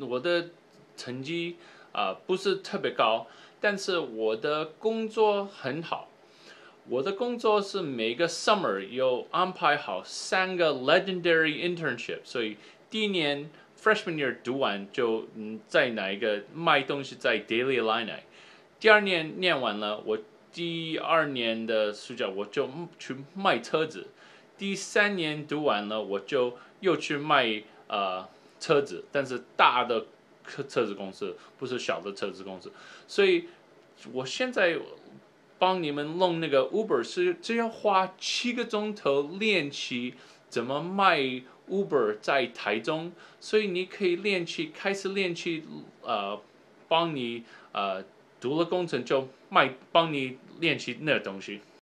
我的成绩啊、不是特别高，但是我的工作很好。我的工作是每个 summer 有安排好三个 legendary internship，所以第一年 freshman year 读完就嗯在哪一个卖东西在 Daily Line，第二年念完了，我第二年的暑假我就去卖车子，第三年读完了我就又去卖呃车子，但是大的车车子公司不是小的车子公司，所以我现在帮你们弄那个 Uber 是只要花七个钟头练习怎么卖 Uber 在台中，所以你可以练习开始练习呃帮你呃读了工程就卖帮你练习那东西。